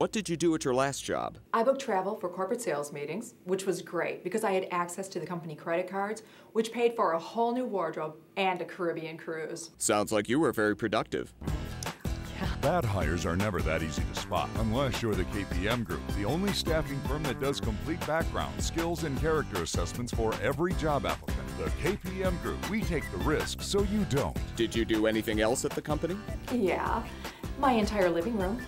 What did you do at your last job? I booked travel for corporate sales meetings, which was great because I had access to the company credit cards, which paid for a whole new wardrobe and a Caribbean cruise. Sounds like you were very productive. Bad hires are never that easy to spot unless you're the KPM Group, the only staffing firm that does complete background, skills, and character assessments for every job applicant. The KPM Group, we take the risk so you don't. Did you do anything else at the company? Yeah, my entire living room,